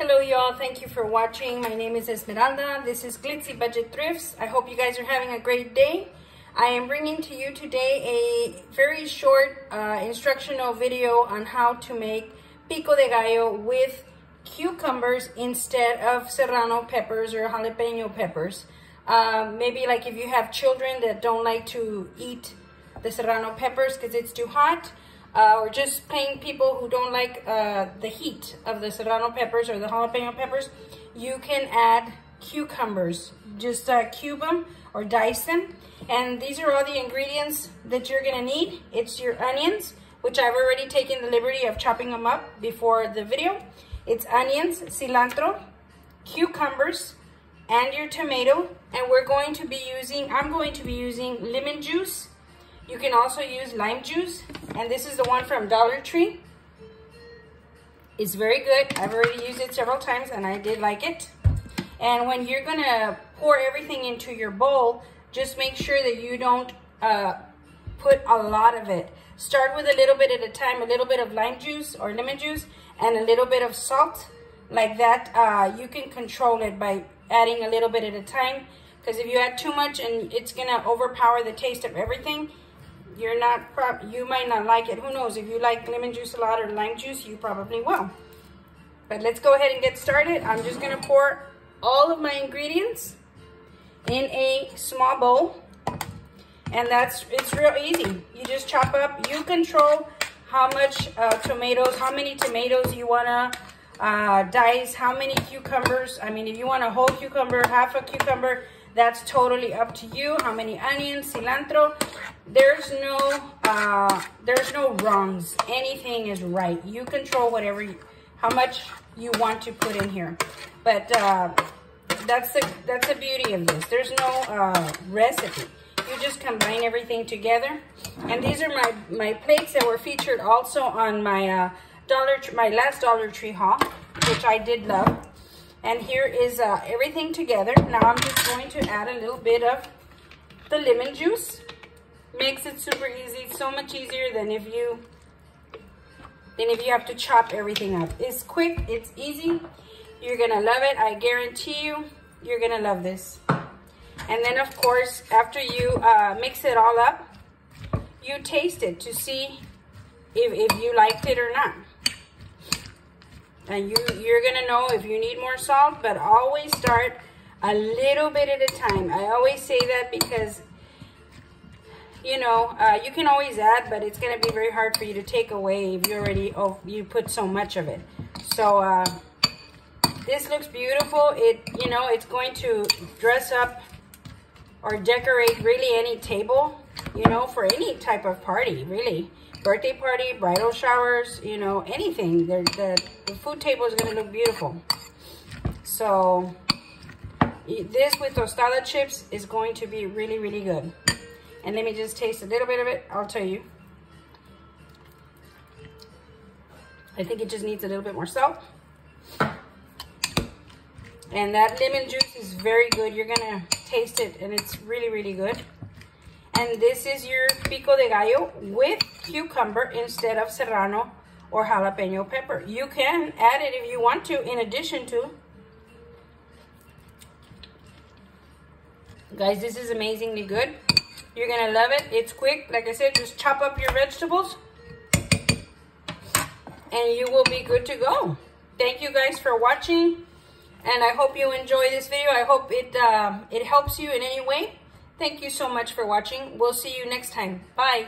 Hello y'all, thank you for watching. My name is Esmeralda. This is Glitzy Budget Thrifts. I hope you guys are having a great day. I am bringing to you today a very short uh, instructional video on how to make pico de gallo with cucumbers instead of serrano peppers or jalapeno peppers. Uh, maybe like if you have children that don't like to eat the serrano peppers because it's too hot, uh, or just plain people who don't like uh, the heat of the serrano peppers or the jalapeno peppers, you can add cucumbers. Just uh, cube them or dice them. And these are all the ingredients that you're gonna need. It's your onions, which I've already taken the liberty of chopping them up before the video. It's onions, cilantro, cucumbers, and your tomato. And we're going to be using, I'm going to be using lemon juice. You can also use lime juice. And this is the one from Dollar Tree. It's very good. I've already used it several times and I did like it. And when you're gonna pour everything into your bowl, just make sure that you don't uh, put a lot of it. Start with a little bit at a time, a little bit of lime juice or lemon juice and a little bit of salt. Like that, uh, you can control it by adding a little bit at a time. Because if you add too much and it's gonna overpower the taste of everything, you're not, you might not like it. Who knows, if you like lemon juice a lot or lime juice, you probably will. But let's go ahead and get started. I'm just gonna pour all of my ingredients in a small bowl. And that's, it's real easy. You just chop up, you control how much uh, tomatoes, how many tomatoes you wanna uh, dice, how many cucumbers. I mean, if you want a whole cucumber, half a cucumber, that's totally up to you. How many onions, cilantro. There's no, uh, there's no wrongs. Anything is right. You control whatever, you, how much you want to put in here. But uh, that's the that's the beauty of this. There's no uh, recipe. You just combine everything together. And these are my my plates that were featured also on my uh, Dollar my last Dollar Tree haul, which I did love. And here is uh, everything together. Now I'm just going to add a little bit of the lemon juice. Makes it super easy. So much easier than if you than if you have to chop everything up. It's quick. It's easy. You're to love it. I guarantee you, you're to love this. And then, of course, after you uh, mix it all up, you taste it to see if, if you liked it or not. And you, you're to know if you need more salt, but always start a little bit at a time. I always say that because, you know, uh, you can always add, but it's to be very hard for you to take away if you already, oh, you put so much of it. So, uh, this looks beautiful. It, you know, it's going to dress up or decorate really any table, you know, for any type of party, really. Birthday party, bridal showers, you know, anything. The, the, the food table is going to look beautiful. So, this with tostada chips is going to be really, really good. And let me just taste a little bit of it. I'll tell you. I think it just needs a little bit more salt. And that lemon juice is very good. You're going to taste it and it's really, really good. And this is your pico de gallo with cucumber instead of serrano or jalapeno pepper. You can add it if you want to in addition to. Guys, this is amazingly good. You're to love it. It's quick. Like I said, just chop up your vegetables and you will be good to go. Thank you guys for watching and I hope you enjoy this video. I hope it, uh, it helps you in any way. Thank you so much for watching. We'll see you next time. Bye.